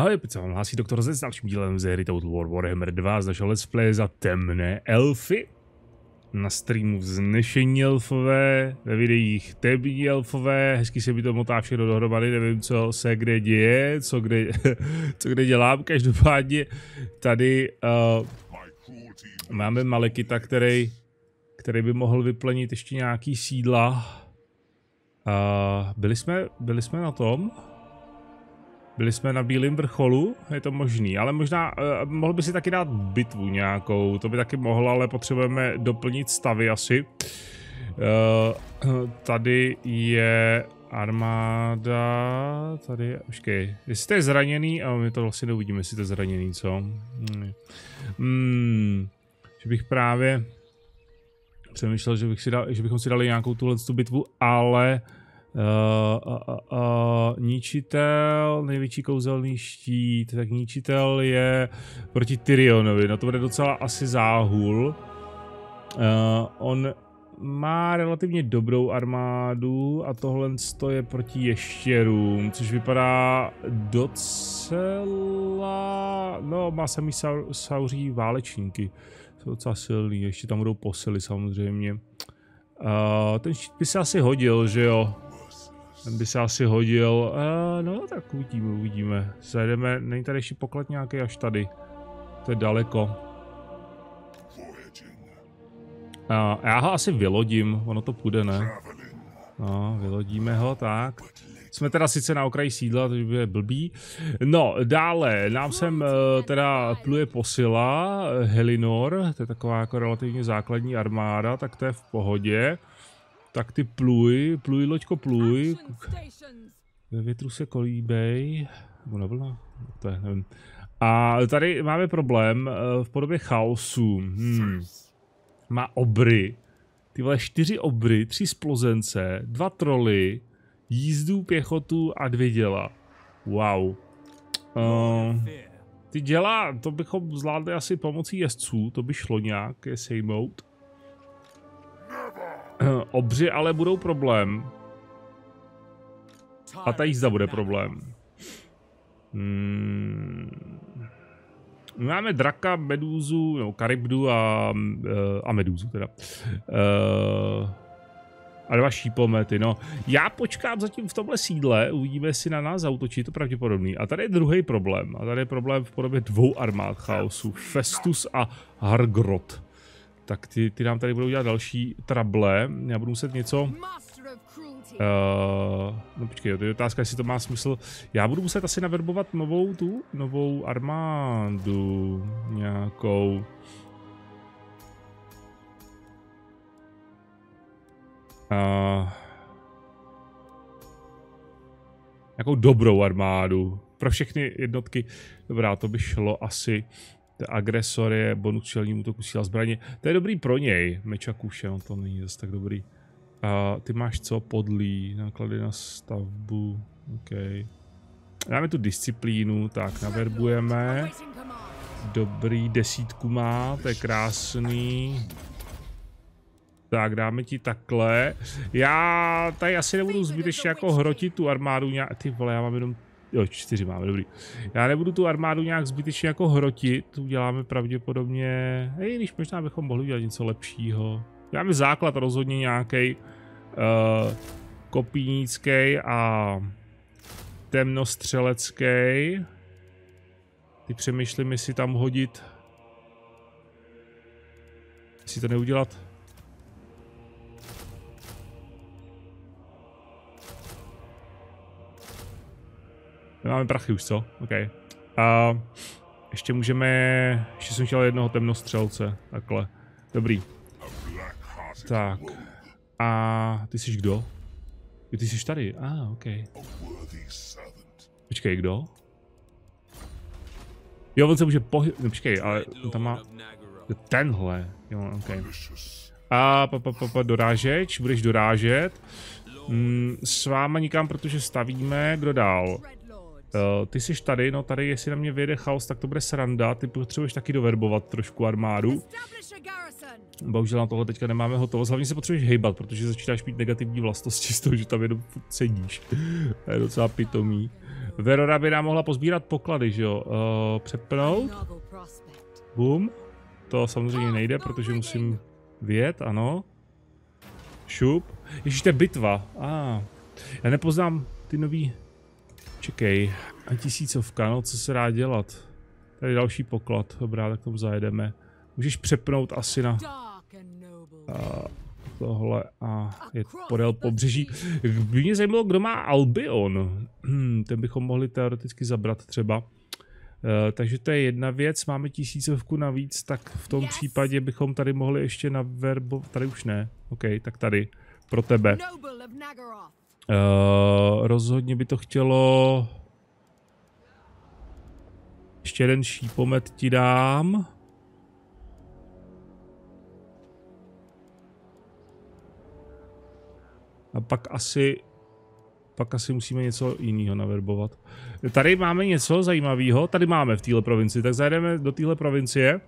Ahoj, se vám hlásí doktor ze s dalším dílem ze hry Total War Warhammer 2 z našeho let's play za temné elfy. Na streamu vznešení elfové, ve videích temní elfové, hezky se mi to motá všechno dohromady, nevím, co se kde děje, co kde, co kde dělám, každopádně tady uh, máme Malekita, který, který by mohl vyplnit ještě nějaký sídla. Uh, byli, jsme, byli jsme na tom? Byli jsme na Bílém vrcholu, je to možný, ale možná uh, mohl by si taky dát bitvu nějakou, to by taky mohlo, ale potřebujeme doplnit stavy asi. Uh, tady je armáda, tady, počkej, jestli jste zraněný, a my to vlastně neuvidíme, jestli jste zraněný, co? Hmm. Hmm, že bych právě přemýšlel, že, bych si dal, že bychom si dali nějakou tuhle tu bitvu, ale uh, uh, ničitel, největší kouzelný štít, tak ničitel je proti Tyrionovi, no to bude docela asi záhul. Uh, on má relativně dobrou armádu a tohle je proti ještěrům, což vypadá docela... No, má samý sa sauří válečníky, jsou docela silný, ještě tam budou posily samozřejmě. Uh, ten štít by se asi hodil, že jo? Ten by se asi hodil. Uh, no tak uvidíme, uvidíme. Zajdeme, není tady ještě poklad nějaký až tady. To je daleko. Uh, já ho asi vylodím, ono to půjde, ne? No, vylodíme ho, tak. Jsme teda sice na okraji sídla, to je blbý. No, dále, nám sem uh, teda pluje posila, Helinor, to je taková jako relativně základní armáda, tak to je v pohodě. Tak ty pluj, pluj, loďko, pluj. Ve větru se kolíbej. Nebo nebyla? To je, nevím. A tady máme problém eh, v podobě chaosu. Hmm. Má obry. Ty vole čtyři obry, tři splozence, dva troly, jízdu, pěchotu a dvě děla. Wow. Uh, ty děla, to bychom zvládli asi pomocí jezdců, to by šlo nějak je sejmout. Obři ale budou problém. A ta jízda bude problém. Hmm. Máme draka, medúzu, no, karibdu a, eh, a medúzu teda. Uh, a dva šípomety, no. Já počkám zatím v tomhle sídle, uvidíme, jestli na nás zautočí, to pravděpodobný. A tady je druhý problém. A tady je problém v podobě dvou armád chaosu. Festus a Hargrot tak ty, ty nám tady budou dělat další trable. Já budu muset něco... Uh, no počkej, to je otázka, jestli to má smysl. Já budu muset asi naverbovat novou tu, novou armádu nějakou. Uh, nějakou dobrou armádu. Pro všechny jednotky. Dobrá, to by šlo asi agresor je bonus čelním útoku síla zbraně. To je dobrý pro něj, meča kuše, on to není zase tak dobrý. A ty máš co? Podlí, náklady na stavbu, OK. Dáme tu disciplínu, tak naverbujeme. Dobrý, desítku má, to je krásný. Tak, dáme ti takhle. Já tady asi nebudu zbytečně jako hrotit tu armádu nějak... Ty vole, já mám jenom Jo, čtyři máme, dobrý. Já nebudu tu armádu nějak zbytečně jako hrotit, uděláme pravděpodobně, hej, když možná bychom mohli udělat něco lepšího. Máme základ rozhodně nějaký uh, kopínický a temnostřelecký. Ty přemýšlím, jestli tam hodit, jestli to neudělat Máme prachy už, co? OK. A ještě můžeme... Ještě jsem chtěl jednoho temnostřelce. Takhle. Dobrý. Tak. A ty jsi kdo? Ty jsi tady. A, ah, OK. Počkej, kdo? Jo, on se může pohyb... No, počkej, ale on tam má... Tenhle. Jo, OK. A pa, pa, pa, pa, dorážeč, budeš dorážet. Mm, s váma nikam, protože stavíme. Kdo dál? Uh, ty jsi tady, no tady jestli na mě vyjede chaos, tak to bude sranda, ty potřebuješ taky doverbovat trošku armádu. Bohužel na tohle teďka nemáme hotovost, hlavně se potřebuješ hejbat, protože začínáš mít negativní vlastnosti z toho, že tam jenom sedíš. to je docela pitomý. Verora by nám mohla pozbírat poklady, že jo? Uh, přepnout. Boom. To samozřejmě nejde, protože musím vyjet, ano. Šup. Ježíš, to je bitva. A, ah. já nepoznám ty nový... Čekej. A tisícovka, no co se dá dělat? Tady další poklad, dobrá, tak tomu zajedeme. Můžeš přepnout asi na... A, tohle a je podél pobřeží. By mě zajímalo, kdo má Albion. Hmm, ten bychom mohli teoreticky zabrat třeba. Uh, takže to je jedna věc, máme tisícovku navíc, tak v tom yes. případě bychom tady mohli ještě na verbo... Tady už ne. OK, tak tady. Pro tebe. Uh, rozhodně by to chtělo... Ještě jeden šípomet ti dám. A pak asi, pak asi musíme něco jiného naverbovat. Tady máme něco zajímavého, tady máme v téhle provinci, tak zajdeme do téhle provincie.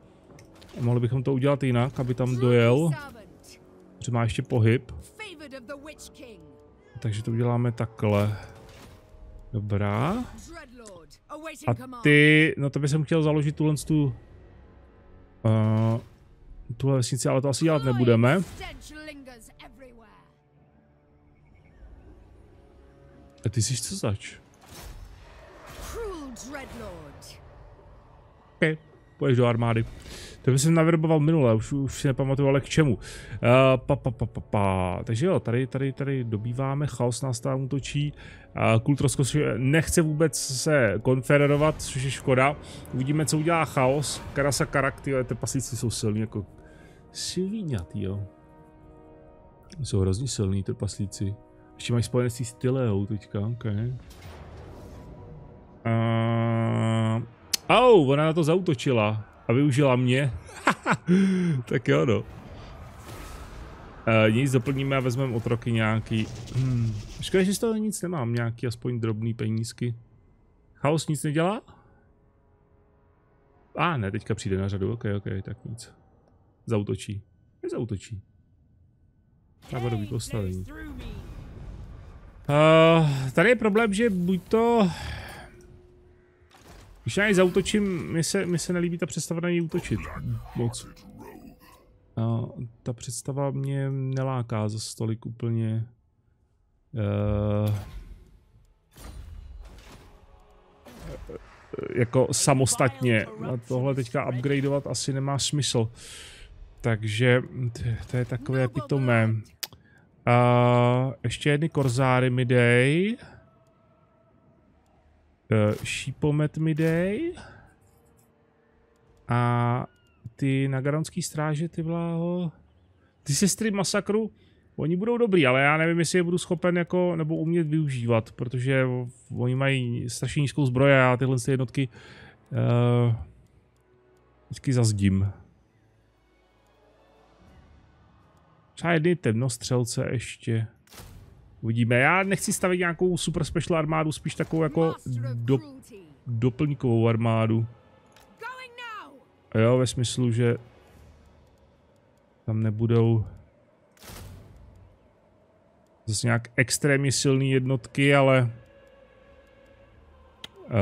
Mohli bychom to udělat jinak, aby tam dojel. Protože má ještě pohyb. Takže to uděláme takhle. Dobrá. A ty, no to by jsem chtěl založit tuhle tu... Uh, tuhle vesnici, ale to asi dělat nebudeme. A ty jsi co zač? OK, půjdeš do armády. To by jsem naverboval minule, už, už si nepamatuju, ale k čemu. Uh, pa, pa, pa, pa, pa. Takže jo, tady, tady, tady dobýváme, chaos nás tam útočí. Uh, kult nechce vůbec se konfederovat, což je škoda. Uvidíme, co udělá chaos. Karasa Karak, ty trpaslíci jsou silní jako svíňatý, jo. Jsou hrozně silní trpaslíci. Ještě mají spojenectví s Tyleou teďka, ok. Uh, oh, ona na to zautočila využila mě. tak jo, no. Uh, nic doplníme a vezmeme otroky nějaký. Hmm. Škoda, že z toho nic nemám, nějaký aspoň drobný penízky. Chaos nic nedělá? A ah, ne, teďka přijde na řadu, ok, ok, tak nic. Zautočí. Nezautočí. Návodový postavení. Uh, tady je problém, že buď to... Když já ji zautočím, mi se, mi se nelíbí ta představa na ní útočit moc. Uh, ta představa mě neláká za stolik úplně. Uh, jako samostatně. A tohle teďka upgradeovat asi nemá smysl. Takže to je takové pitomé. Uh, ještě jedny korzáry mi dej. Uh, šípomet mi dej. A ty nagaronský stráže, ty vláho. Ty sestry masakru, oni budou dobrý, ale já nevím, jestli je budu schopen jako, nebo umět využívat, protože oni mají strašně nízkou zbroje a tyhle jednotky uh, vždycky zazdím. Třeba jedny temnostřelce ještě. Uvidíme. Já nechci stavit nějakou super special armádu, spíš takovou jako do, doplňkovou armádu. Jo, ve smyslu, že tam nebudou zase nějak extrémně silné jednotky, ale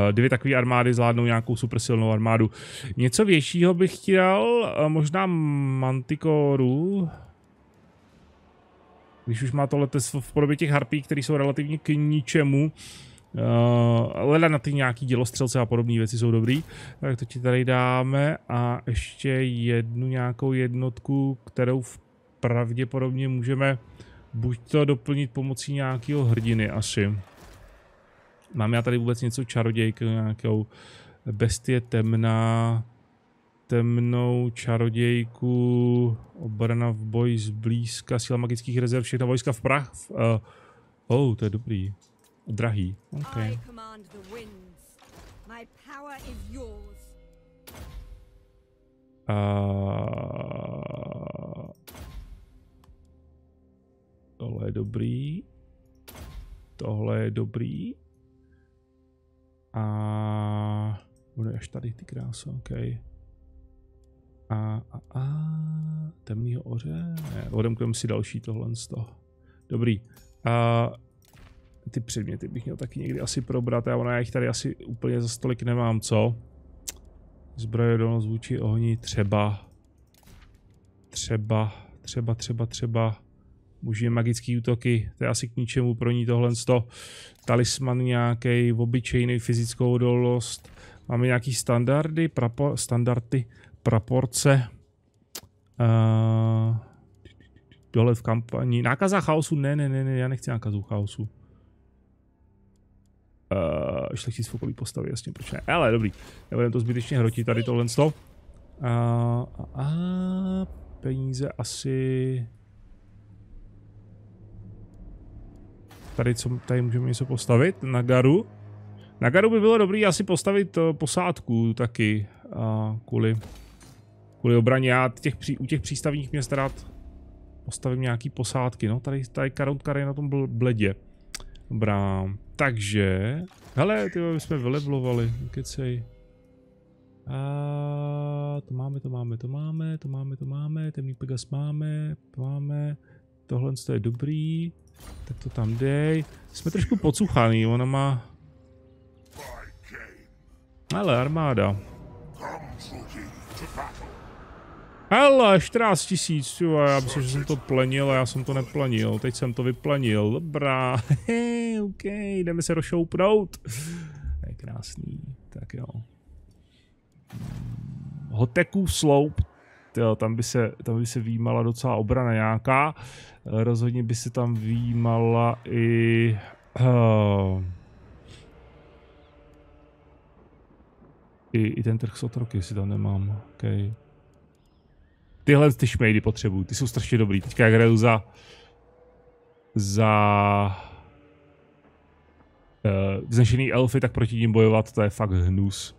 eh, dvě takové armády zvládnou nějakou super silnou armádu. Něco většího bych chtěl, eh, možná Mantikoru. Když už má to letes v podobě těch harpí, které jsou relativně k ničemu, Uh, leda na ty nějaký dělostřelce a podobné věci jsou dobrý. Tak to ti tady dáme a ještě jednu nějakou jednotku, kterou pravděpodobně můžeme buď to doplnit pomocí nějakého hrdiny asi. Mám já tady vůbec něco čarodějky, nějakou bestie temná, temnou čarodějku, obrana v boji zblízka, síla magických rezerv, všechna vojska v prach. V, uh, oh, to je dobrý. Drahý. OK. Uh, tohle je dobrý. Tohle je dobrý. A bude až tady ty krásy, OK. A, a, a, temnýho oře, odemkujeme si další tohle z toho. Dobrý. A, ty předměty bych měl taky někdy asi probrat, a ona já jich tady asi úplně za stolik nemám, co? Zbroje dolnost vůči ohni, třeba. Třeba, třeba, třeba, třeba. Může magický útoky, to je asi k ničemu pro ní tohle. Sto. Talisman nějaký, obyčejný fyzickou odolnost. Máme nějaký standardy, prapo, standardy, proporce. Uh, dole v kampani. Nákaza chaosu? Ne, ne, ne, ne, já nechci nákazu chaosu. Uh, šlechtic v okolí postavy, jasně, proč ne. Ale dobrý, nebudeme to zbytečně hrotit tady tohle. Uh, a, a peníze asi... Tady, co, tady můžeme něco postavit, na garu. Na garu by bylo dobrý asi postavit uh, posádku taky, uh, kvůli, kvůli obraně. Já těch, u těch přístavních měst rád postavím nějaký posádky. No, tady, tady Karont je na tom byl bledě. Dobrá, takže... Hele, ty jsme vylevlovali, kecej. A to máme, to máme, to máme, to máme, to máme, temný Pegas máme, to máme, tohle je dobrý, tak to tam dej. Jsme trošku pocuchaný, ona má... Ale armáda. Hele, 14 tisíc, jo, já myslím, že jsem to plenil a já jsem to neplenil. Teď jsem to vyplenil, dobrá. Hej, OK, jdeme se rozšoupnout. Je krásný, tak jo. Hotekův sloup, jo, tam by se, tam by se výjímala docela obrana nějaká. Rozhodně by se tam výjímala i... Uh, i, i ten trh s otroky si tam nemám, okay. Tyhle ty šmejdy potřebuju, ty jsou strašně dobrý. Teďka jak hraju za... Za... Uh, vznešený elfy, tak proti ním bojovat, to je fakt hnus.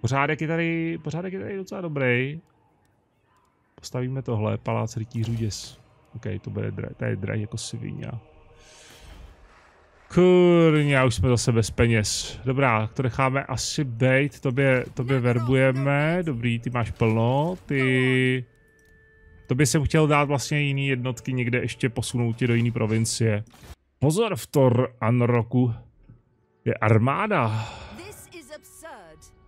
Pořádek je tady, pořádek je tady docela dobrý. Postavíme tohle, palác rytířů děs. OK, to bude drahý, to je jako svině. Kurně, už jsme zase bez peněz. Dobrá, to necháme asi bejt, tobě, tobě verbujeme, dobrý, ty máš plno, ty... Tobě jsem chtěl dát vlastně jiný jednotky někde ještě posunout tě do jiné provincie. Pozor, v Thor Anroku je armáda.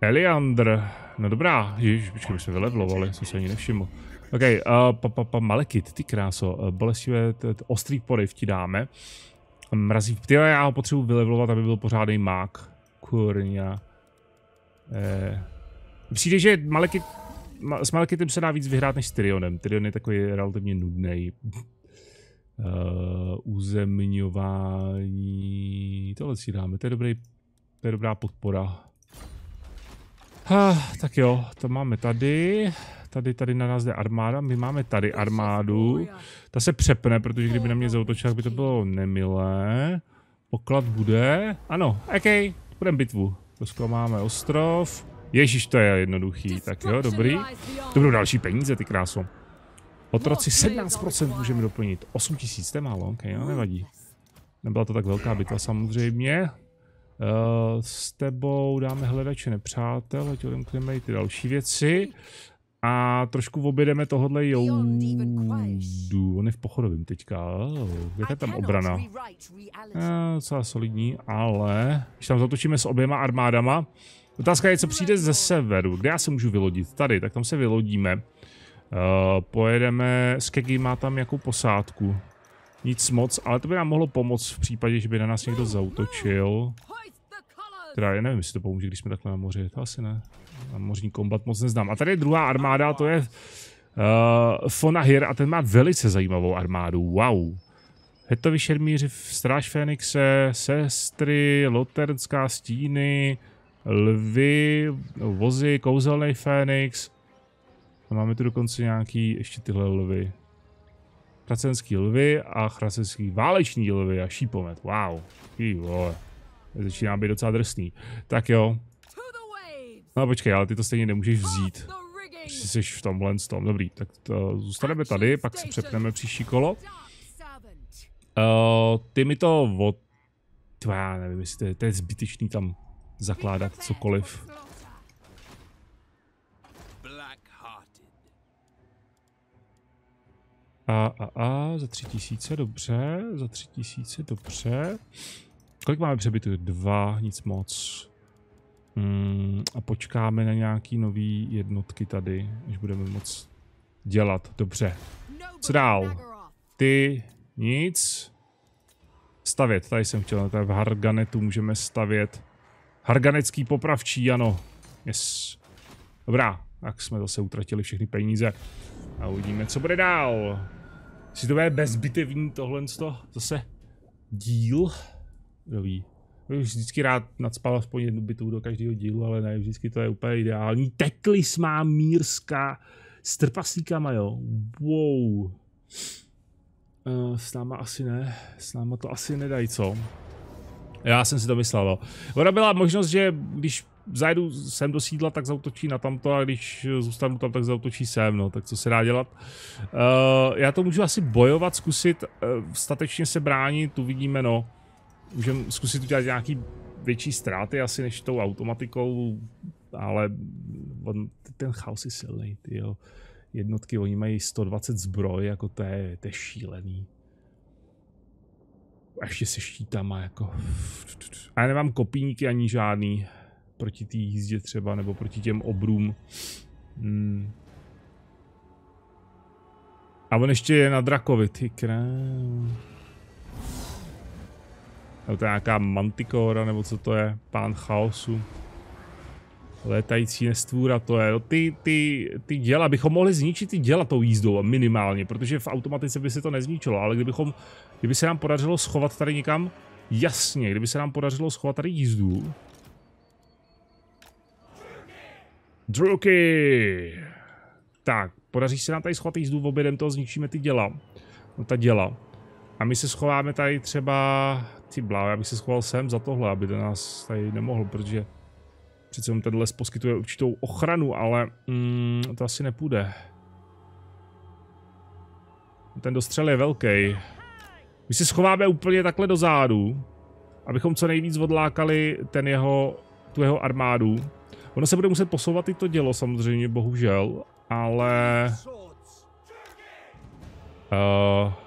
Eliandr. No dobrá, ježiš, počkej, my jsme vylevlovali, jsem se ani nevšiml. OK, uh, pa, pa, pa, Malekit, ty kráso, uh, bolestivé, ostrý poryv ti dáme. Mrazí, ty já ho potřebuji vylevlovat, aby byl pořádný mák. Kurňa. Eh. Přijde, že Malekit, s Malekitem se dá víc vyhrát než s Tyrionem. Tyrion je takový relativně nudný. Uh, uzemňování. Tohle si dáme, to je, dobrý, to je dobrá podpora. Ah, tak jo, to máme tady. Tady, tady na nás jde armáda, my máme tady armádu. Ta se přepne, protože kdyby na mě zautočila, by to bylo nemilé. Poklad bude. Ano, OK, budeme bitvu. To máme ostrov. Ježíš, to je jednoduchý. Tak jo, dobrý. To budou další peníze, ty kráso. Otroci 17% můžeme doplnit. 8000, to je málo, ok, no nevadí. Nebyla to tak velká bitva samozřejmě. Uh, s tebou dáme hledače nepřátel, ať odemkneme i ty další věci. A trošku objedeme tohodle joudu. On je v pochodovém teďka. Jaká tam obrana? Eh, docela solidní, ale když tam zatočíme s oběma armádama, otázka je, co přijde ze severu. Kde já se můžu vylodit? Tady, tak tam se vylodíme. Uh, pojedeme, Skegi má tam jakou posádku. Nic moc, ale to by nám mohlo pomoct v případě, že by na nás někdo zautočil. Teda já nevím, jestli to pomůže, když jsme takhle na moři, to asi ne. Na mořní kombat moc neznám. A tady je druhá armáda, to je uh, Fonahir a ten má velice zajímavou armádu, wow. Hetovi šermíři, Stráž Fénixe, Sestry, Loternská stíny, Lvy, vozy, kouzelný Fénix. A máme tu dokonce nějaký, ještě tyhle lvy. Kracenský lvy a chracenský váleční lvy a šípomet, wow. Ty vole. Začíná být docela drsný. Tak jo. No počkej, ale ty to stejně nemůžeš vzít. Když jsi v tomhle tom. Dobrý, tak to, zůstaneme tady, pak se přepneme příští kolo. Uh, ty mi to od... Já nevím, jestli to je, to je zbytečný tam zakládat cokoliv. A, a, a, za tři tisíce, dobře, za tři tisíce, dobře. Kolik máme přebytů? Dva, nic moc. Hmm, a počkáme na nějaký nový jednotky tady, než budeme moc dělat. Dobře. Co dál? Ty, nic. Stavět, tady jsem chtěl, tady v Harganetu můžeme stavět. Harganecký popravčí, ano. Yes. Dobrá, tak jsme zase utratili všechny peníze. A uvidíme, co bude dál. Si to bude bezbitevní tohle zase díl. Kdo ví. Bych vždycky rád nadspal aspoň jednu bitu do každého dílu, ale ne, vždycky to je úplně ideální. Teklis má Mírska s trpaslíkama, jo. Wow. Uh, s náma asi ne, s náma to asi nedají, co? Já jsem si to myslel, no. Ona byla možnost, že když zajdu sem do sídla, tak zautočí na tamto a když zůstanu tam, tak zautočí sem, no, tak co se dá dělat. Uh, já to můžu asi bojovat, zkusit uh, statečně se bránit, tu vidíme, no. Můžeme zkusit udělat nějaký větší ztráty asi než tou automatikou, ale on, ten chaos je silný, ty jo. Jednotky, oni mají 120 zbroj, jako to je, to je šílený. A ještě se štítama, jako. A já nemám kopíníky ani žádný proti té jízdě třeba, nebo proti těm obrům. Hmm. A on ještě je na drakovi, ty krám. Nebo to je nějaká mantikora, nebo co to je, pán chaosu. Létající nestvůra to je. No ty, ty, ty děla, bychom mohli zničit ty děla tou jízdou minimálně, protože v automatice by se to nezničilo, ale kdybychom, kdyby se nám podařilo schovat tady někam, jasně, kdyby se nám podařilo schovat tady jízdu, Druky! Tak, podaří se nám tady schovat jízdu, v obědem toho zničíme ty děla. No ta děla. A my se schováme tady třeba... Ty blá, já bych se schoval sem za tohle, aby do nás tady nemohl, protože... Přece on ten les poskytuje určitou ochranu, ale mm, to asi nepůjde. Ten dostřel je velký. My se schováme úplně takhle do zádu, abychom co nejvíc odlákali ten jeho, tu jeho armádu. Ono se bude muset posouvat i to dělo samozřejmě, bohužel, ale... Uh,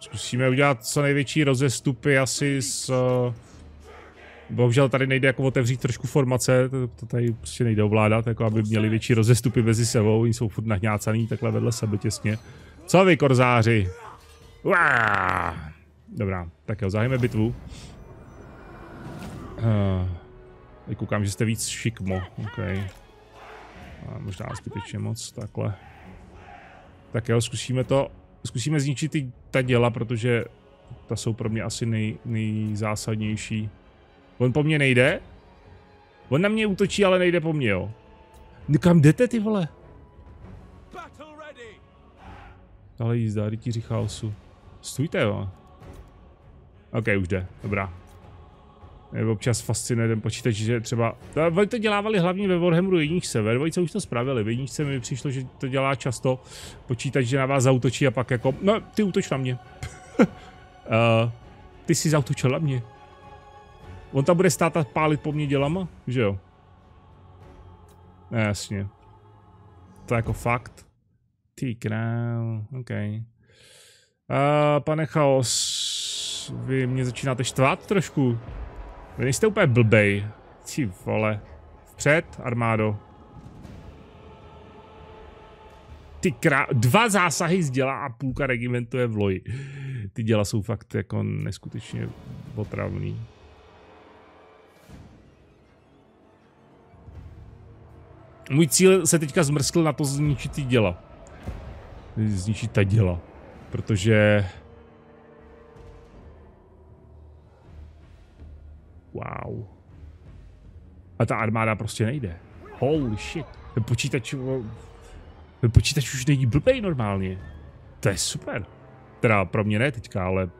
Zkusíme udělat co největší rozestupy asi s... Uh, Bohužel tady nejde jako otevřít trošku formace, to, to tady prostě nejde ovládat, jako aby měli větší rozestupy mezi sebou, oni jsou furt nahňácaný takhle vedle sebe těsně. Co vy, korzáři? Uá! Dobrá, tak jo, zahajeme bitvu. Uh, koukám, že jste víc šikmo, ok. A možná zbytečně moc, takhle. Tak jo, zkusíme to, zkusíme zničit ty, ta děla, protože ta jsou pro mě asi nej, nejzásadnější. On po mně nejde? On na mě útočí, ale nejde po mně, jo. No kam jdete, ty vole? Ale jízda, rytíři chaosu. Stůjte, jo. OK, už jde, dobrá. Občas fascinuje ten počítač, že třeba... Oni to dělávali hlavně ve Warhammeru jedních sever, dvojice už to spravili, v jedničce mi přišlo, že to dělá často počítač, že na vás zautočí a pak jako, no ty útoč na mě. uh, ty si zautočil na mě. On tam bude stát a pálit po mně dělama, že jo? Ne, jasně. To je jako fakt. Ty král, OK. Uh, pane Chaos, vy mě začínáte štvát trošku. Vy nejste úplně blbej. Ty vole. Vpřed, armádo. Ty krá... Dva zásahy z děla a půlka regimentu je v loji. Ty děla jsou fakt jako neskutečně otravný. Můj cíl se teďka zmrskl na to zničit ty děla. Zničit ta děla. Protože... Wow. A ta armáda prostě nejde. Holy shit. Ten počítač... Ten počítač už není blbej normálně. To je super. Teda pro mě ne teďka, ale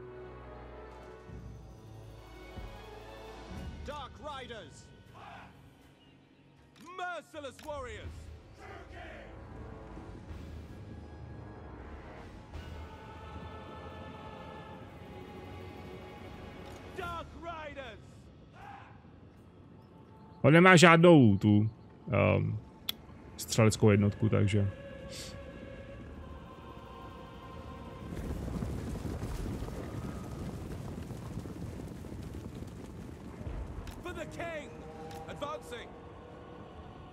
On nemá žádnou tu um, střeleckou jednotku, takže...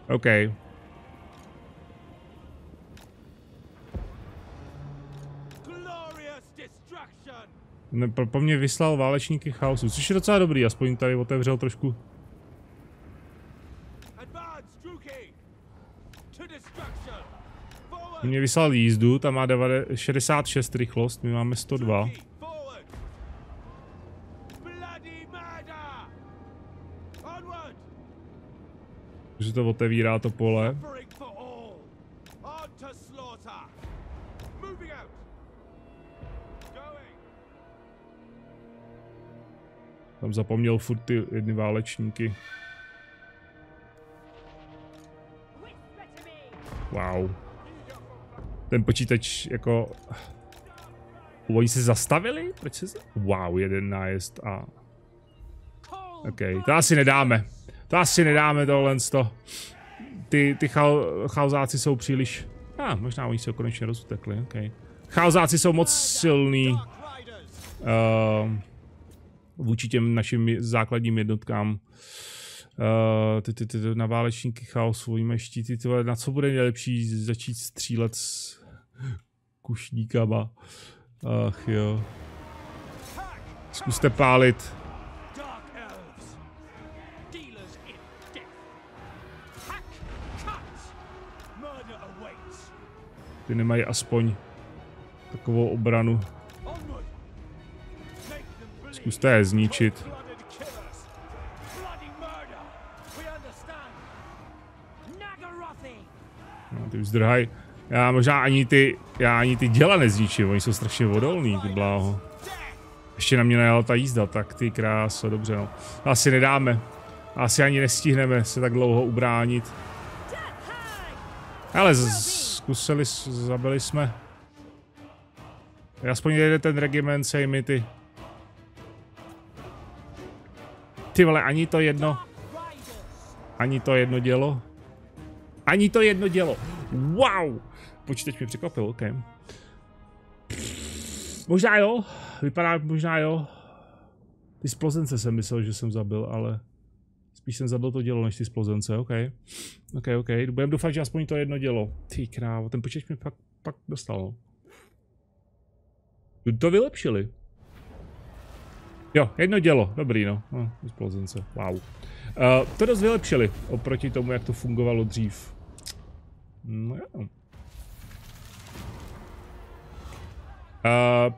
OK. Ne, po, po mně vyslal válečníky chaosu, což je docela dobrý, aspoň tady otevřel trošku. Mě vyslal jízdu, tam má 66 rychlost, my máme 102. Takže to otevírá to pole. Tam zapomněl furt ty jedny válečníky. Wow. Ten počítač jako... Oni se zastavili? Proč se... Wow, jeden nájezd a... OK, to asi nedáme. To asi nedáme tohle to. Ty, ty chal, chalzáci jsou příliš... A, ah, možná oni se konečně rozutekli, OK. Chalzáci jsou moc silný. Uh, vůči těm našim základním jednotkám. Uh, ty, ty, ty, na válečníky chaosu, víme štíty, tyhle, na co bude nejlepší začít střílet s kušníkama. Ach jo. Zkuste pálit. Ty nemají aspoň takovou obranu. Zkuste je zničit. No, ty vzdrhaj. Já možná ani ty, já ani ty děla nezničím, oni jsou strašně odolný, ty bláho. Ještě na mě najala ta jízda, tak ty kráso, dobře no. Asi nedáme. Asi ani nestihneme se tak dlouho ubránit. Ale zkusili, zabili jsme. Aspoň jede ten regiment, sej mi ty. Ty vole, ani to jedno. Ani to jedno dělo. Ani to jedno dělo. Wow! Počítač mě překvapil, ok. Možná jo, vypadá možná jo. Ty splozence jsem myslel, že jsem zabil, ale spíš jsem zabil to dělo, než ty splozence, ok. Ok, ok, budeme doufat, že aspoň to jedno dělo. Ty krávo, ten počítač mě pak, pak dostal. To vylepšili. Jo, jedno dělo, dobrý no, no splozence, wow. Uh, to dost vylepšili oproti tomu, jak to fungovalo dřív. No. Uh,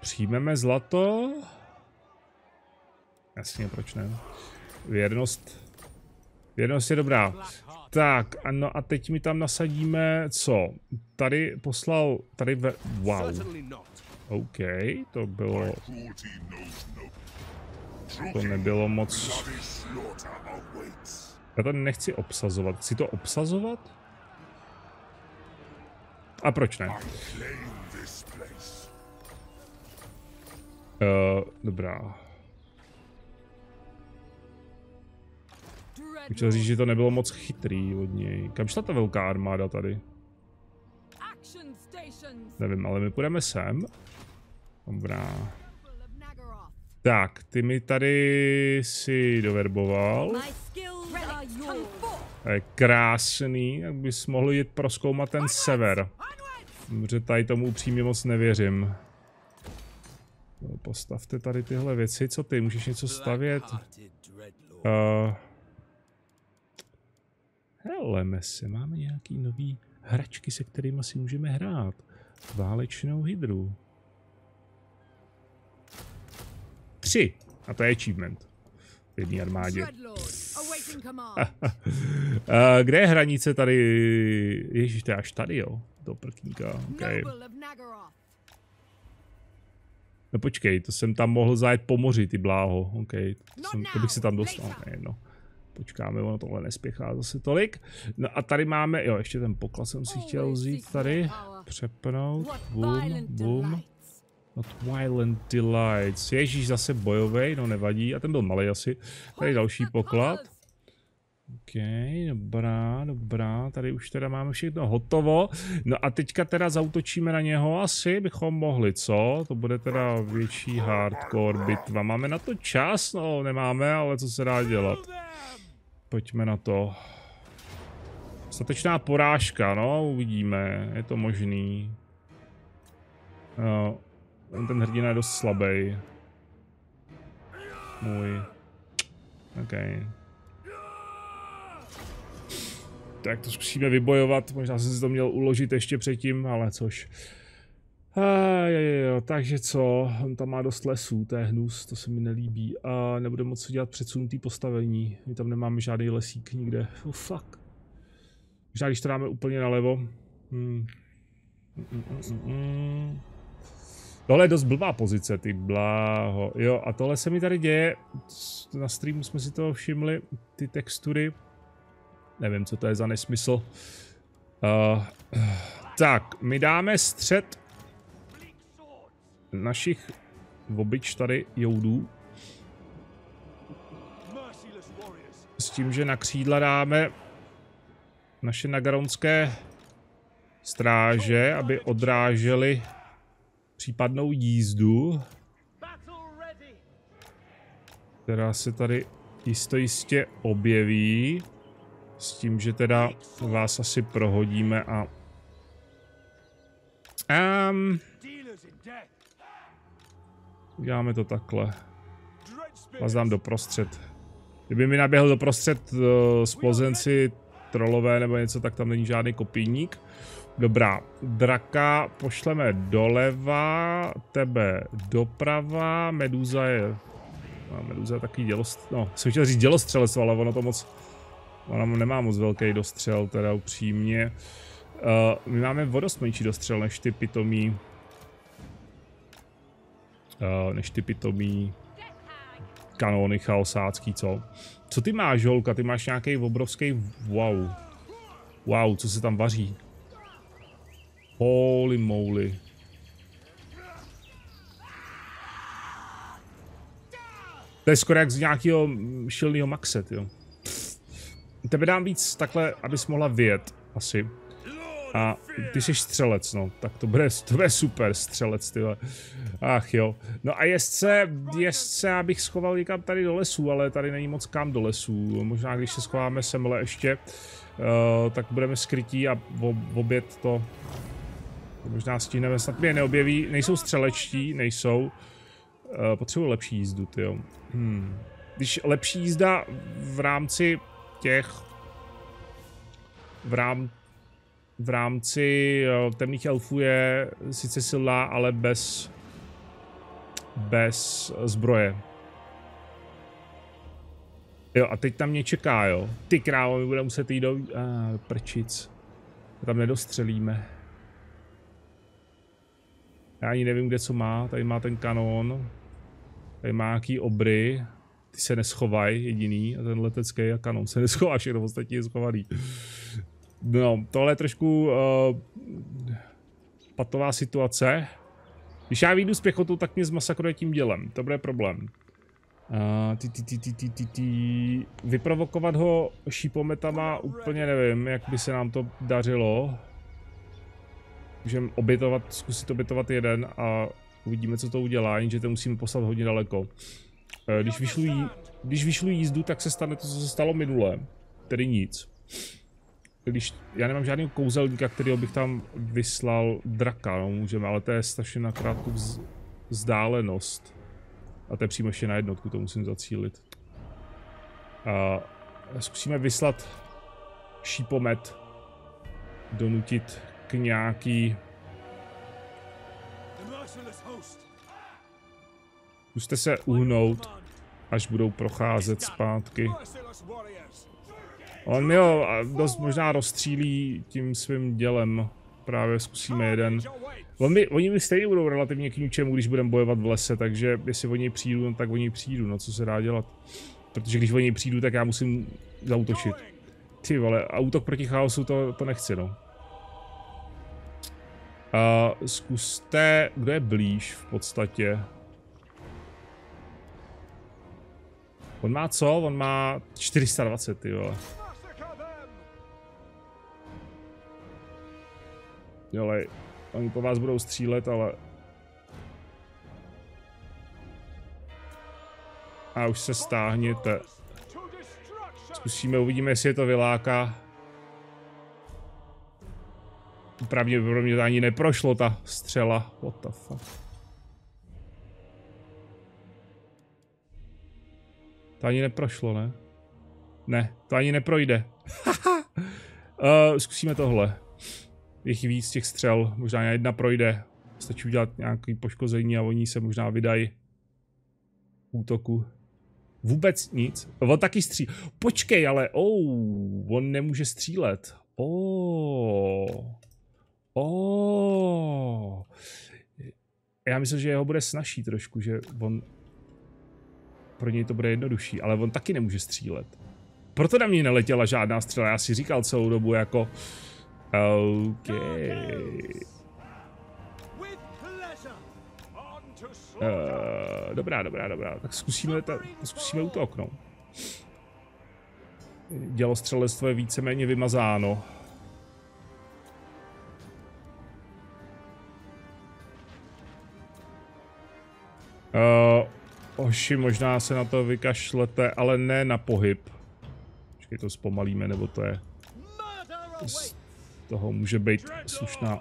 přijmeme zlato. Jasně, proč ne? Věrnost. Věrnost je dobrá. Tak, ano a teď mi tam nasadíme, co? Tady poslal, tady ve, wow. OK, to bylo, to nebylo moc. Já to nechci obsazovat, chci to obsazovat? A proč ne? Uh, dobrá. Chtěl říct, že to nebylo moc chytrý od něj. Kam šla ta velká armáda tady? Nevím, ale my půjdeme sem. Dobrá. Tak, ty mi tady si doverboval. To je krásný, jak bys mohl jít proskoumat ten sever. Dobře, tady tomu upřímně moc nevěřím. No, postavte tady tyhle věci. Co ty? Můžeš něco stavět? Uh, hele, mese, máme nějaký nový hračky, se kterými si můžeme hrát. Válečnou hydru. Tři. A to je achievement. V jedné armádě. Kde je hranice tady? Ježíš, to je až tady, jo. Do prkníka. Okay. No počkej, to jsem tam mohl zajet po moři, ty bláho. OK, to, jsem, to bych si tam dostal. Ne, no. Počkáme, ono tohle nespěchá zase tolik. No a tady máme, jo, ještě ten poklad jsem si chtěl vzít tady. Přepnout, boom, boom. Not Wildland Delights. Ježíš, zase bojovej, no nevadí. A ten byl malý asi. Tady další poklad. OK, dobrá, dobrá, tady už teda máme všechno hotovo. No a teďka teda zautočíme na něho asi, bychom mohli, co? To bude teda větší hardcore bitva. Máme na to čas? No, nemáme, ale co se dá dělat? Pojďme na to. Statečná porážka, no, uvidíme, je to možný. No, ten hrdina je dost slabý. Můj. Okay. Tak to zkusíme vybojovat, možná jsem si to měl uložit ještě předtím, ale což. A, jo, takže co, on tam má dost lesů, to je hnus, to se mi nelíbí a nebude moc dělat předsunutý postavení, my tam nemáme žádný lesík nikde, oh fuck. Možná když to dáme úplně nalevo. Hmm. Mm, mm, mm. Tohle je dost blbá pozice, ty bláho. Jo, a tohle se mi tady děje, na streamu jsme si to všimli, ty textury. Nevím, co to je za nesmysl. Uh, tak, my dáme střed našich obyč tady joudů. S tím, že na křídla dáme naše nagaronské stráže, aby odráželi případnou jízdu, která se tady jisto jistě objeví. S tím, že teda vás asi prohodíme a... Um, děláme to takhle. Vás dám doprostřed. Kdyby mi naběhl doprostřed uh, splozenci trolové nebo něco, tak tam není žádný kopíník. Dobrá, draka pošleme doleva, tebe doprava, meduza je... No, meduza je takový dělost... No, jsem chtěl říct dělostřelec, ale ono to moc... Ona nemá moc velký dostřel, teda upřímně. Uh, my máme vodost menší dostřel než ty pitomí... Uh, než ty pitomí kanóny chaosácký, co? Co ty máš, holka? Ty máš nějaký obrovský... Wow. Wow, co se tam vaří? Holy moly. To je skoro jak z nějakého šilného maxe, jo. Tebe dám víc takhle, abys mohla vyjet, asi. A ty jsi střelec, no, tak to bude, to bude super střelec, ty. Ach jo. No a jezdce, jezdce abych schoval někam tady do lesu, ale tady není moc kam do lesu. Možná když se schováme semhle ještě, uh, tak budeme skrytí a v oběd to možná stihneme, snad mě neobjeví, nejsou střelečtí, nejsou. Uh, potřebuji lepší jízdu, jo. Hmm. Když lepší jízda v rámci těch v, rám, v rámci uh, temných elfů je sice silná, ale bez bez zbroje. Jo, a teď tam mě čeká, jo. Ty krávo, my budeme muset jít do... Ah, prčic. Tam nedostřelíme. Já ani nevím, kde co má. Tady má ten kanón. Tady má nějaký obry. Ty se neschovají jediný. A ten letecký a kanon se neschová, všechno ostatní je schovaný. No, tohle je trošku uh, patová situace. Když já vyjdu z pěchotu, tak mě zmasakruje tím dělem. To bude problém. Uh, ty, ty, ty, ty, ty, ty, ty. Vyprovokovat ho šípometama úplně nevím, jak by se nám to dařilo. Můžeme obětovat, zkusit obětovat jeden a uvidíme, co to udělá, jenže to musíme poslat hodně daleko. Eh, když vyšlu, jí, když vyšlu jízdu, tak se stane to, co se stalo minule, tedy nic. Když, já nemám žádného kouzelníka, kterého bych tam vyslal draka, no můžeme, ale to je strašně na krátkou vz, vzdálenost. A to je přímo ještě na jednotku, to musím zacílit. A zkusíme vyslat šípomet, donutit k nějaký... Zkuste se uhnout, až budou procházet zpátky. On mi ho dost možná rozstřílí tím svým dělem. Právě zkusíme jeden. On mi, oni mi stejně budou relativně k ničemu, když budeme bojovat v lese, takže jestli o něj přijdu, no, tak o něj přijdu, no co se dá dělat. Protože když o něj přijdu, tak já musím zautočit. Ty vole, a útok proti chaosu to, to nechci, no. Uh, zkuste, kdo je blíž v podstatě. On má co? On má 420, ty vole. Ale oni po vás budou střílet, ale... A už se stáhněte. Zkusíme, uvidíme, jestli je to vyláka. Pravděpodobně to ani neprošlo, ta střela. What the fuck. To ani neprošlo, ne? Ne, to ani neprojde. uh, zkusíme tohle. Je víc těch střel, možná jedna projde. Stačí udělat nějaký poškození a oni se možná vydají útoku. Vůbec nic. On taky stří. Počkej, ale oh, on nemůže střílet. Oh. Oh. Já myslím, že jeho bude snažší trošku, že on... Pro něj to bude jednodušší, ale on taky nemůže střílet. Proto na mě neletěla žádná střela, já si říkal celou dobu jako... OK. Uh, dobrá, dobrá, dobrá. Tak zkusíme, ta, zkusíme útok, no. Dělostřelectvo je víceméně vymazáno. Uh, oši, možná se na to vykašlete, ale ne na pohyb. Počkej, to zpomalíme, nebo to je... Z toho může být slušná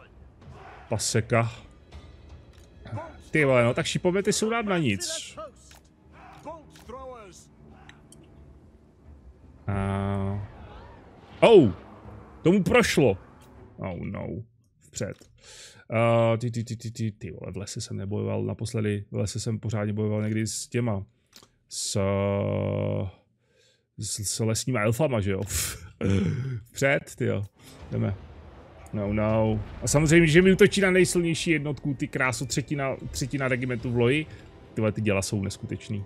paseka. Ty vole, no tak šipomety jsou rád na nic. Uh... Oh! Tomu prošlo! Oh no. Vpřed. Uh, ty, ty, ty, ty, ty, ty vole, v lese jsem nebojoval naposledy, v lese jsem pořádně bojoval někdy s těma, s, s, s lesníma elfama, že jo. Vpřed, ty jo. Jdeme. No, no. A samozřejmě, že mi útočí na nejsilnější jednotku, ty krásu třetina, třetina regimentu v loji. Tyhle ty děla jsou neskutečný.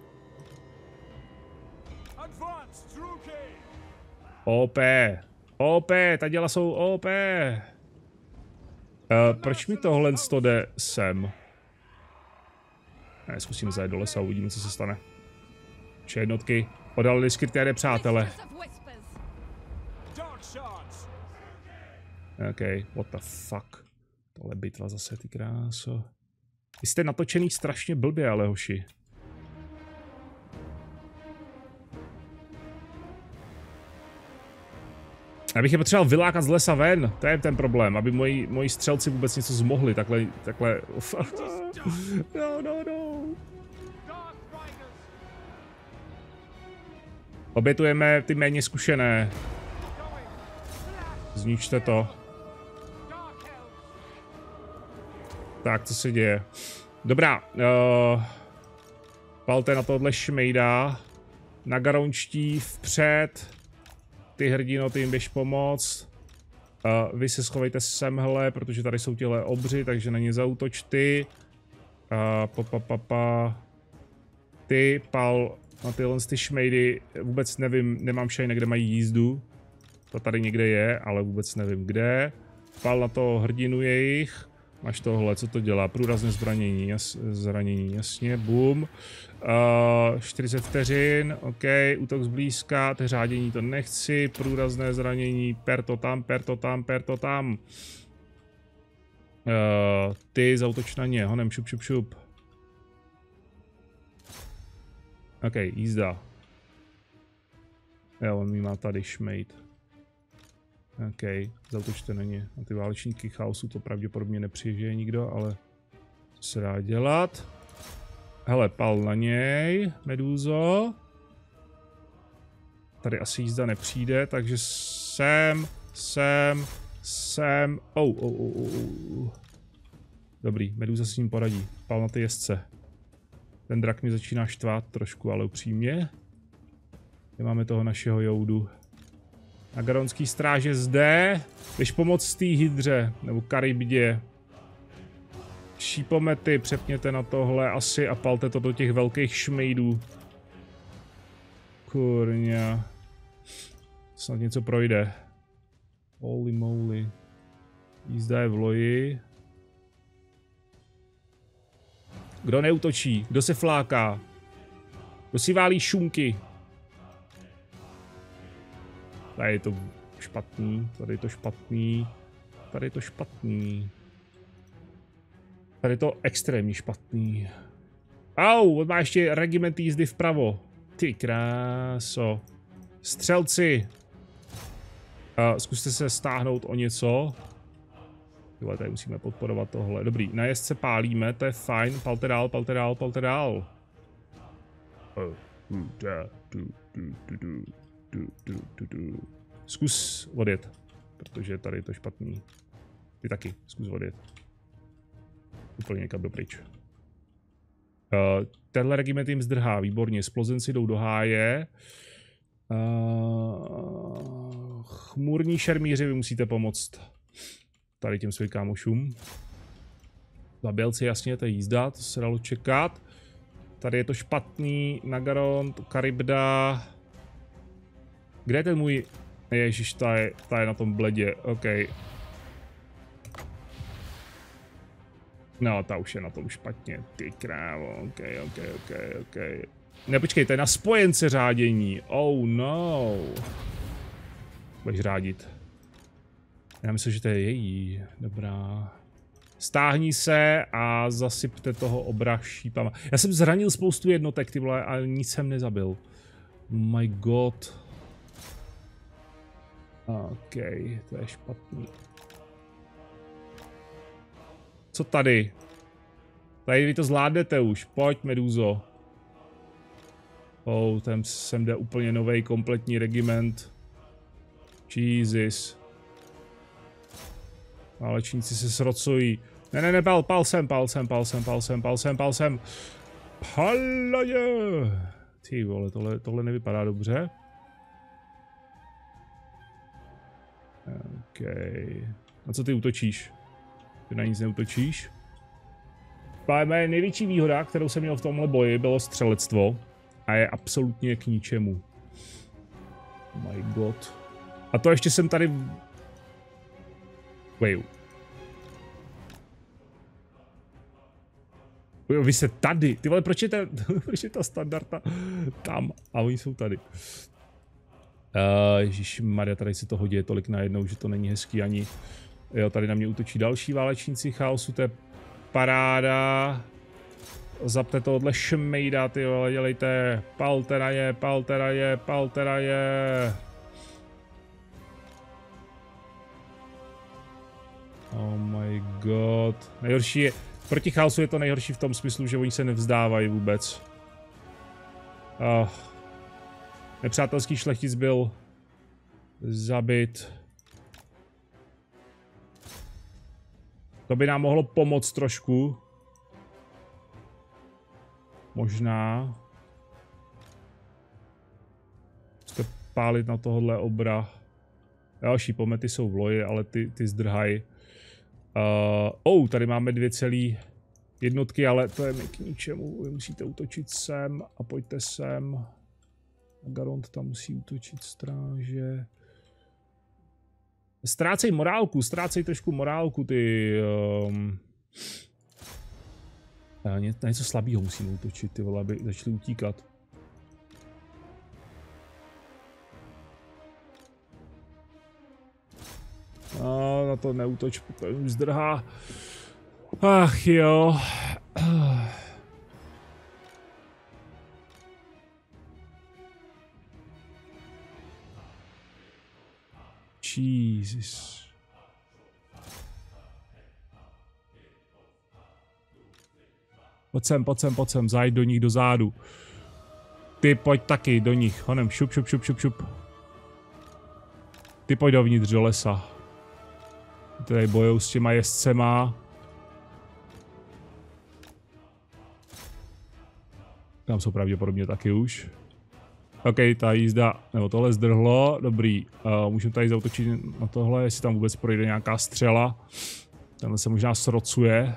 OP. OP, ta děla jsou OP. Uh, proč mi tohle jde sem? Ne, zkusím zajet do lesa, uvidíme, co se stane. Vše jednotky odhalili skryté přátele. OK, what the fuck. Tohle bitva zase, ty kráso. Vy jste natočený strašně blbě, ale hoši. Já bych je potřeboval vylákat z lesa ven, to je ten problém, aby moji, moji střelci vůbec něco zmohli, takhle, takhle, no, no, no. Obětujeme ty méně zkušené. Zničte to. Tak, co se děje? Dobrá, uh, palte na tohle šmejda. Na garončtí vpřed. Ty hrdino, ty jim běž pomoct. Uh, vy se schovejte semhle, protože tady jsou těhle obři, takže na ně zautoč ty. Uh, pa, pa, pa, pa. Ty, pal na tyhle ty šmejdy. Vůbec nevím, nemám šajne, kde mají jízdu. To tady někde je, ale vůbec nevím kde. Pal na to hrdinu jejich. Máš tohle, co to dělá? Průrazné zranění, jas, zranění, jasně, boom. Uh, 40 vteřin, OK, útok zblízka, ty řádění to nechci, průrazné zranění, per to tam, per to tam, per to tam. Uh, ty zautoč na ně, honem, šup, šup, šup. OK, jízda. Jo, on mi má tady šmejt. OK, zautočte na ně. Na ty válečníky chaosu to pravděpodobně nepřižije nikdo, ale co se dá dělat? Hele, pal na něj, medúzo. Tady asi jízda nepřijde, takže sem, sem, sem. Oh, oh, oh, oh. Dobrý, medúza s ním poradí. Pal na ty jezdce. Ten drak mi začíná štvát trošku, ale upřímně. Kde máme toho našeho joudu? Agaronský stráže zde. Když pomoct té hydře, nebo karibdě. Šípomety, přepněte na tohle asi a palte to do těch velkých šmejdů. Kurňa. Snad něco projde. Holy moly. Jízda je v loji. Kdo neutočí? Kdo se fláká? Kdo si válí šunky? Tady je to špatný, tady je to špatný, tady je to špatný. Tady je to extrémně špatný. Au, on má ještě regiment jízdy vpravo. Ty kráso. Střelci. Uh, zkuste se stáhnout o něco. Tyhle, tady musíme podporovat tohle. Dobrý, na jezdce pálíme, to je fajn. Palte dál, palte dál, palte dál. Zkus odjet, protože tady je to špatný. Ty taky, zkus odjet. Úplně někam dopryč. Uh, tenhle regiment jim zdrhá, výborně. Splozenci jdou do háje. Uh, chmurní šermíři, vy musíte pomoct tady těm svým kámošům. Zabělci, jasně, to je jízda, to se dalo čekat. Tady je to špatný, Nagaron, Karibda. Kde je ten můj... Ježíš, ta je, ta je na tom bledě, OK. No, ta už je na tom špatně, ty krávo, ok, ok, ok, ok. Ne, počkej, to je na spojence řádění, oh no. Budeš řádit. Já myslím, že to je její, dobrá. Stáhni se a zasypte toho obra šípama. Já jsem zranil spoustu jednotek, ty vole, ale nic jsem nezabil. Oh my god. OK, to je špatný. Co tady? Tady vy to zvládnete už. Pojď, Meduzo. Oh, tam sem jde úplně nový kompletní regiment. Jesus. Válečníci se srocují. Ne, ne, ne, pal, pal sem, pal sem, pal sem, pal sem, pal sem, pal sem. Palaje! Ty vole, tohle, tohle nevypadá dobře. OK. Na co ty útočíš? Ty na nic neutočíš. Moje největší výhoda, kterou jsem měl v tomhle boji, bylo střelectvo. A je absolutně k ničemu. Oh my god. A to ještě jsem tady... Wait. Vy jste tady. Ty vole, proč je ta, proč je ta standarda tam? A oni jsou tady. Ježíš Maria, tady se toho děje tolik najednou, že to není hezký ani. Jo, tady na mě útočí další válečníci chaosu, to je paráda. Zapte tohle šmejda, ty vole, dělejte. Paltera je, paltera je, paltera je. Oh my god. Nejhorší je, proti chaosu je to nejhorší v tom smyslu, že oni se nevzdávají vůbec. Oh. Nepřátelský šlechtic byl zabit. To by nám mohlo pomoct trošku. Možná. Jste pálit na tohle obra. Další pomety jsou v loji, ale ty, ty zdrhají. Uh, oh, tady máme dvě celé jednotky, ale to je mi k ničemu. Vy musíte útočit sem a pojďte sem. Garont tam musí útočit stráže. Ztrácej morálku, ztrácej trošku morálku, ty... Um, ně, na něco slabého musíme útočit, ty vole, aby začali utíkat. A na to neútoč, zdrhá. Ach jo. Jesus. Pojď sem, pojď sem, pojď sem, zajď do nich do zádu. Ty pojď taky do nich, honem, šup, šup, šup, šup, šup. Ty pojď dovnitř do lesa. Tady bojou s těma jezdcema. Tam jsou pravděpodobně taky už. OK, ta jízda, nebo tohle zdrhlo, dobrý. Uh, můžeme tady zautočit na tohle, jestli tam vůbec projde nějaká střela. Tenhle se možná srocuje.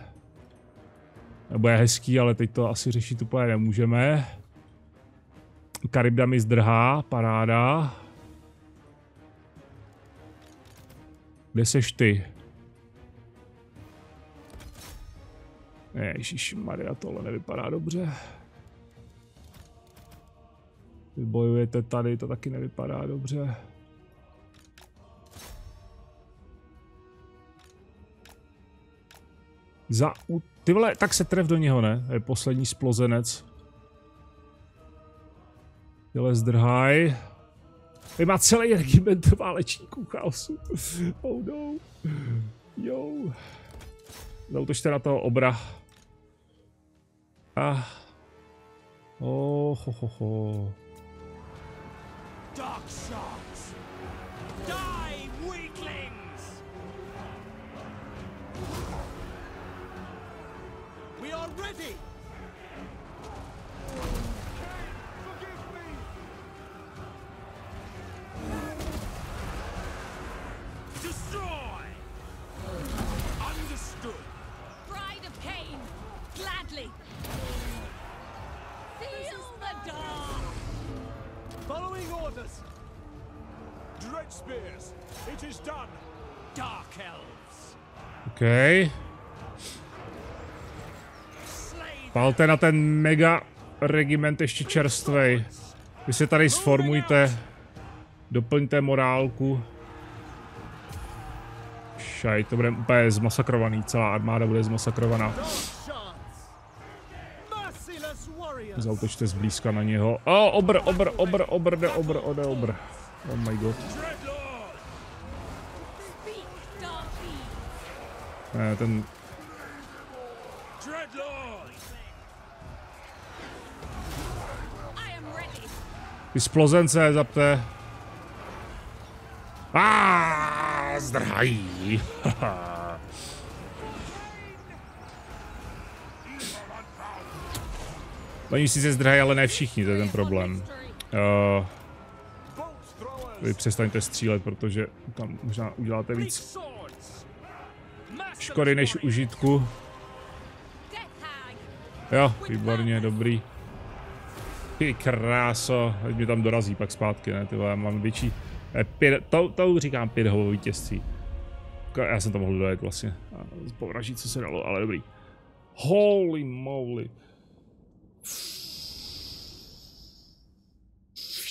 Nebo je hezký, ale teď to asi řešit úplně nemůžeme. Karibda mi zdrhá, paráda. Kde seš ty? Ježíš Maria, tohle nevypadá dobře. Vy bojujete tady, to taky nevypadá dobře. Za... Ty vole, tak se tref do něho, ne? Je poslední splozenec. Těle zdrhaj. Tady má celý regiment válečníků chaosu. Oh no. Jo. Zautočte na toho obra. Ah. Oh, ho, ho, ho. Dark sharks! Die, weaklings! We are ready! OK. Slay Palte na ten mega regiment ještě čerstvej. Vy se tady sformujte. Doplňte morálku. Šaj, to bude úplně zmasakrovaný, celá armáda bude zmasakrovaná. Zautočte zblízka na něho. O, oh, obr, obr, obr, obr, jde obr, ode obr. Oh my god. Dreadlord! Speak, dark beast. Ne, ten, am ready. ty zapte. A zdrhají. Oni si se zdrhají, ale ne všichni, to je ten problém. Uh, vy přestaňte střílet, protože tam možná uděláte víc! Škody než užitku. Jo, výborně, dobrý. Ty kráso, ať mě tam dorazí pak zpátky, ne, ty já mám větší, eh, pět, to, to říkám pět hovou vítězství. Ko- Já jsem to mohl dojet vlastně, povražit, co se dalo, ale dobrý. Holy moly.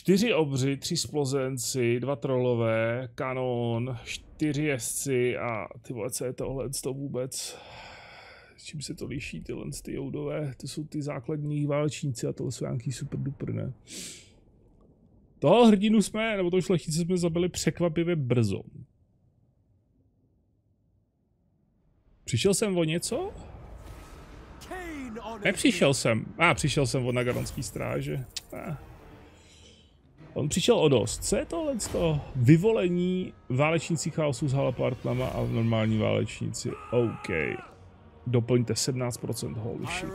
Čtyři obři, tři splozenci, dva trolové, kanon, čtyři jezdci a ty vole, co je tohle to vůbec? S čím se to liší, tyhle ty joudové? To jsou ty základní válečníci a tohle jsou nějaký super duper, ne? Toho hrdinu jsme, nebo toho šlechtice jsme zabili překvapivě brzo. Přišel jsem o něco? Nepřišel jsem. A, ah, přišel jsem od Nagaronský stráže. Ah. On přišel o dost. Co je tohle toho? Vyvolení válečníci chaosu s halapartlama a normální válečníci. OK. Doplňte 17% holy shit.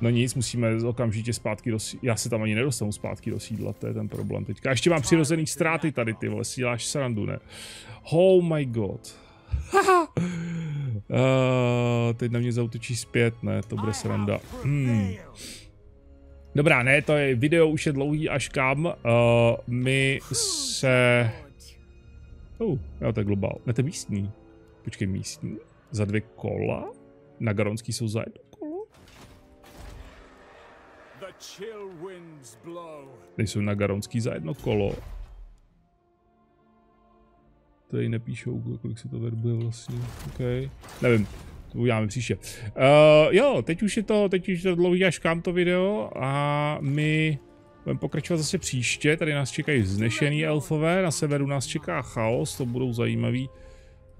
No nic, musíme okamžitě zpátky do sídla. Já se tam ani nedostanu zpátky do sídla, to je ten problém teďka. A ještě mám přirozený ztráty tady, ty vole, si děláš srandu, ne? Oh my god. Uh, teď na mě zautočí zpět, ne, to bude sranda. Hmm. Dobrá, ne, to je video už je dlouhý až kam. Uh, my se... Oh, jo, to je globál. Ne, to je místní. Počkej, místní? Za dvě kola? Nagaronský jsou za jedno kolo? Tady jsou Nagaronský za jedno kolo. Tady nepíšou, kolik se to verbuje vlastně. OK. Nevím, uděláme příště. Uh, jo, teď už je to, teď už to dlouhý až kam to video a my budeme pokračovat zase příště. Tady nás čekají vznešený elfové, na severu nás čeká chaos, to budou zajímavý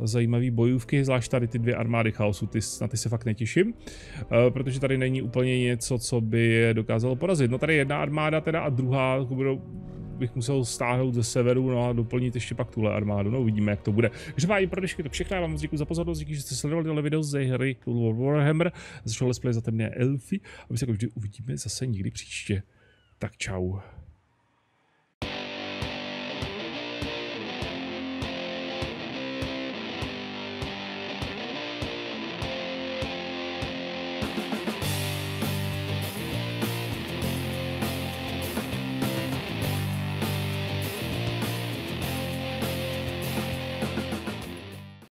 zajímavý bojůvky, zvlášť tady ty dvě armády chaosu, ty, na ty se fakt netěším, uh, protože tady není úplně něco, co by je dokázalo porazit. No tady jedna armáda teda a druhá budou, bych musel stáhnout ze severu no a doplnit ještě pak tuhle armádu, no uvidíme, jak to bude. Takže vám pro dnešky to všechno, já vám děkuji za pozornost, díky, že jste sledovali tohle video ze hry Total War Warhammer, začal let's play za temné elfy a my se jako vždy uvidíme zase někdy příště. Tak čau.